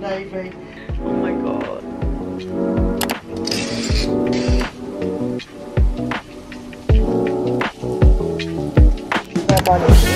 Navy. Oh my god. Red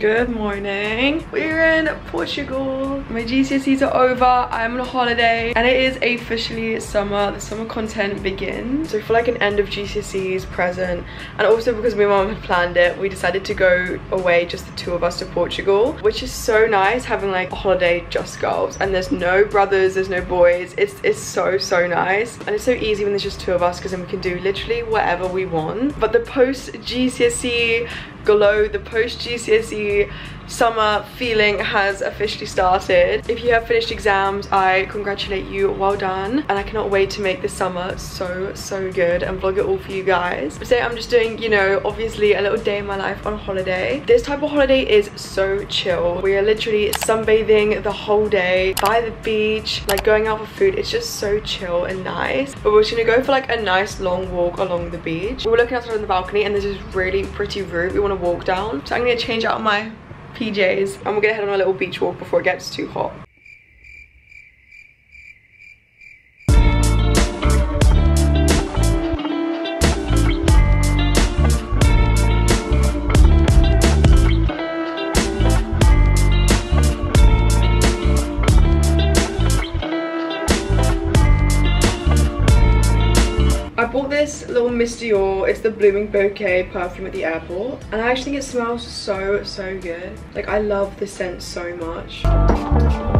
Good morning. We're in Portugal. My GCSEs are over. I'm on a holiday and it is officially summer. The summer content begins. So for like an end of GCSEs present and also because my mom had planned it, we decided to go away just the two of us to Portugal, which is so nice having like a holiday just girls and there's no brothers, there's no boys. It's, it's so, so nice. And it's so easy when there's just two of us because then we can do literally whatever we want. But the post GCSE glow, the post GCSE summer feeling has officially started. If you have finished exams, I congratulate you, well done. And I cannot wait to make this summer so, so good and vlog it all for you guys. Today I'm just doing, you know, obviously a little day in my life on holiday. This type of holiday is so chill. We are literally sunbathing the whole day by the beach, like going out for food. It's just so chill and nice. But we're just gonna go for like a nice long walk along the beach. We were looking outside on the balcony and there's this really pretty route we want to walk down. So I'm gonna change out my PJs and we're gonna head on a little beach walk before it gets too hot. Bought this little Miss Dior, it's the Blooming Bouquet perfume at the airport and I actually think it smells so, so good. Like I love the scent so much.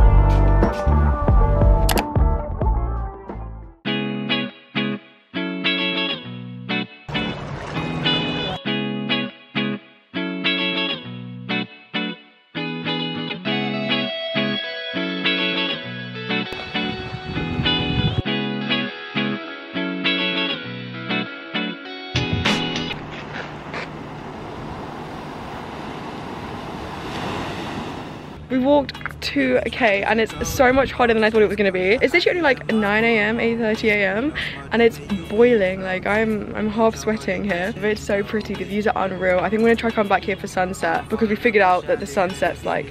We walked 2k and it's so much hotter than I thought it was gonna be. It's literally only like 9 a.m, 8.30 a.m. and it's boiling. Like I'm I'm half sweating here. But It's so pretty, the views are unreal. I think we're gonna try come back here for sunset because we figured out that the sunset's like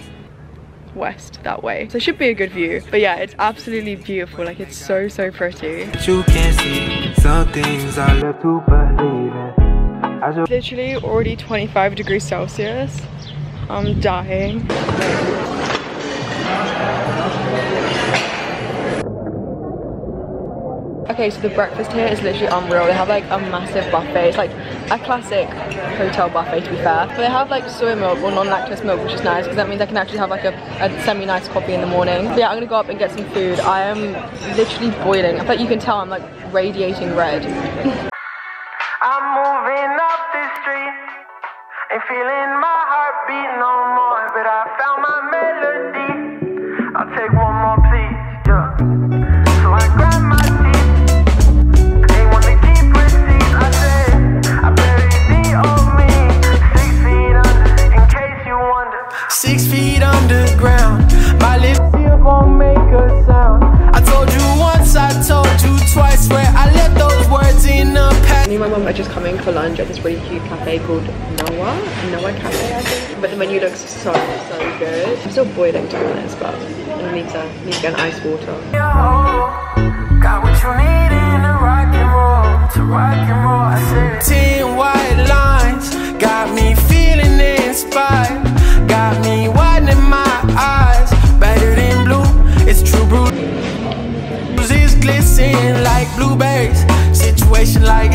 west that way. So it should be a good view. But yeah, it's absolutely beautiful. Like it's so, so pretty. you can see some things I love to believe in. Literally already 25 degrees Celsius. I'm dying. Okay, so the breakfast here is literally unreal. They have like a massive buffet. It's like a classic hotel buffet to be fair. But they have like soy milk or non-lactose milk, which is nice because that means I can actually have like a, a semi-nice coffee in the morning. So yeah, I'm gonna go up and get some food. I am literally boiling. I bet you can tell I'm like radiating red. I'm moving up the street. Ain't feeling my heartbeat no more, but I found my for lunch at this really cute cafe called Noah. Noah Cafe, I think. But the menu looks so, so good. I'm still boiling to be honest, but I need to, need to get an ice water. Got what you need in a rock and roll. To rock and roll, I said. Ten white lines got me feeling inspired. Got me widening my eyes. Better than blue, it's true bruises glisten like blueberries. Situation like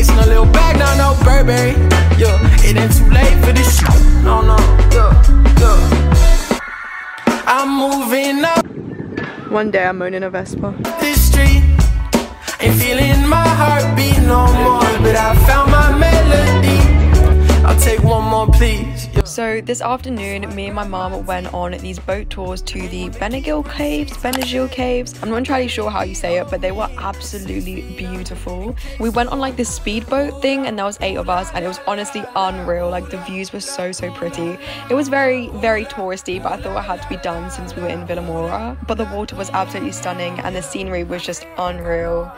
Henry is too hairy. Now I'm chasing a little bag, now no Burberry. Yeah, it ain't too late. No, no, yeah, yeah. I'm moving up One day I'm owning a Vespa. this street. Ain't feeling my heartbeat no more, but I found my melody. Take one more, please. Yeah. So this afternoon, me and my mom went on these boat tours to the Benagil Caves, Benagil Caves. I'm not entirely sure how you say it, but they were absolutely beautiful. We went on like this speedboat thing, and there was eight of us, and it was honestly unreal. Like the views were so so pretty. It was very very touristy, but I thought it had to be done since we were in Vilamoura. But the water was absolutely stunning, and the scenery was just unreal.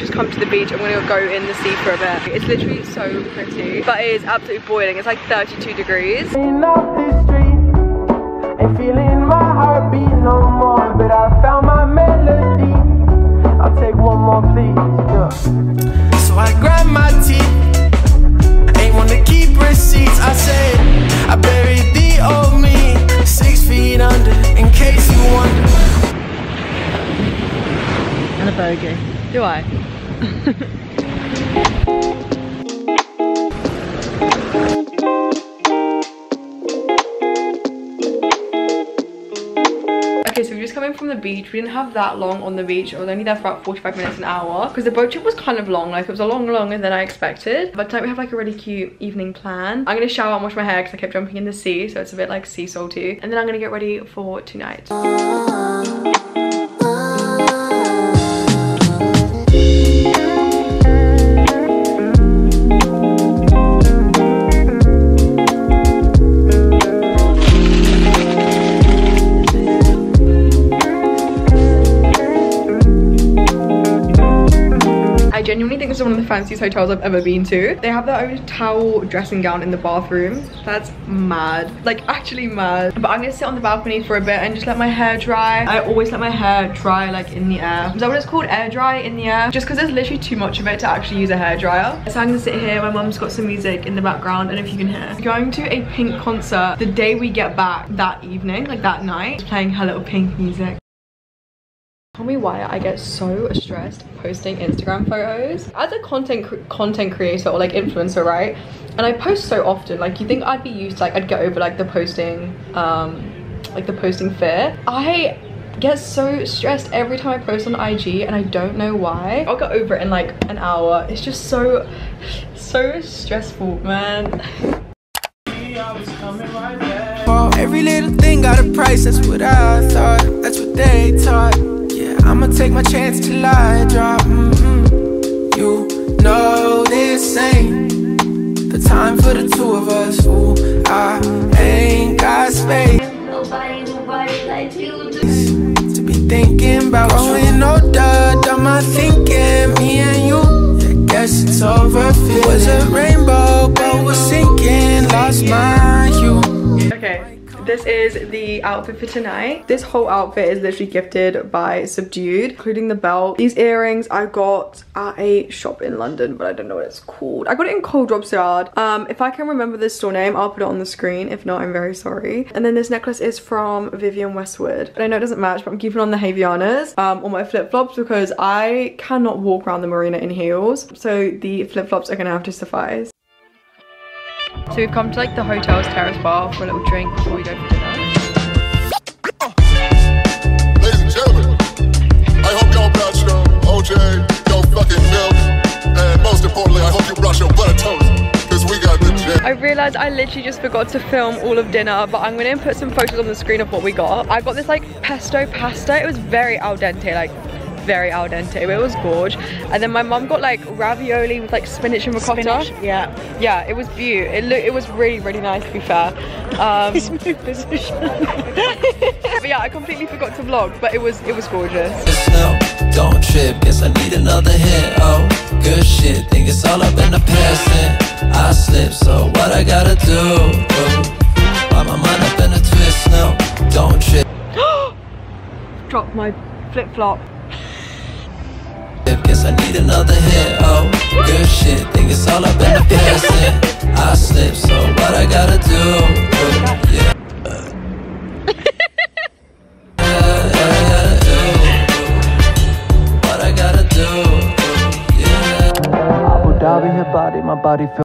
Just come to the beach. I'm gonna go in the sea for a bit. It's literally so pretty, but it is absolutely boiling. It's like 32 degrees. Ain't feeling my no more, but I Do I? Okay, so we just come in from the beach. We didn't have that long on the beach. I was only there for about 45 minutes an hour because the boat trip was kind of long. Like it was a long, longer than I expected. But tonight we have like a really cute evening plan. I'm gonna shower and wash my hair because I kept jumping in the sea, so it's a bit like sea salty. And then I'm gonna get ready for tonight. Is one of the fanciest hotels I've ever been to. They have their own towel dressing gown in the bathroom. That's mad. Like actually mad. But I'm gonna sit on the balcony for a bit and just let my hair dry. I always let my hair dry like in the air. Is that what it's called? Air dry in the air? Just because there's literally too much of it to actually use a hair dryer. So I'm gonna sit here. My mum's got some music in the background. I don't know if you can hear. Going to a pink concert the day we get back that evening, like that night. Playing her little pink music. Tell me why I get so stressed posting Instagram photos. As a content cr content creator or like influencer, right? And I post so often. Like you think I'd be used to, like I'd get over like the posting, um, like the posting fear. I get so stressed every time I post on IG and I don't know why. I'll get over it in like an hour. It's just so, so stressful, man. Every little thing got a price, that's what I thought, that's what they taught. Yeah, I'ma take my chance till I drop. Mm-mm. You know this ain't the time for the two of us. Ooh, I ain't got space Nobody, nobody like you do. to be thinking about growing older. Done my thinking, me and you. I guess it's over. It was a rainbow, but was sinking. Lost my hue. Okay, this is the outfit for tonight. This whole outfit is literally gifted by Subdued, including the belt. These earrings I got at a shop in London, but I don't know what it's called. I got it in Coal Drops Yard. Um, if I can remember the store name, I'll put it on the screen. If not, I'm very sorry. And then this necklace is from Vivienne Westwood. I know it doesn't match, but I'm keeping on the Havaianas um, on my flip-flops because I cannot walk around the marina in heels. So the flip-flops are gonna have to suffice. So we've come to like the hotel's terrace bar for a little drink before we go for dinner. Ladies and gentlemen, I hope y'all brought your OJ, your fucking milk, and most importantly, I hope you brought your butter toast, because we got the jam. I realised I literally just forgot to film all of dinner, but I'm gonna put some photos on the screen of what we got. I got this like pesto pasta. It was very al dente, like very al dente, but it was gorge. And then my mum got like ravioli with like spinach and ricotta. Spinach, yeah. Yeah, it was beautiful. It looked, it was really, really nice to be fair. Um, but yeah, I completely forgot to vlog, but it was, it was gorgeous. No, don't trip, guess I need another hit. Oh, good shit, think it's all up in the past. And I slip, so what I gotta do? Why my mind up in a twist? No, don't trip, Dropped my flip-flop. I need another hit, oh Good shit, think it's all up in the past I slip, so what I gotta do, Ooh, yeah. Dhabi, my body feels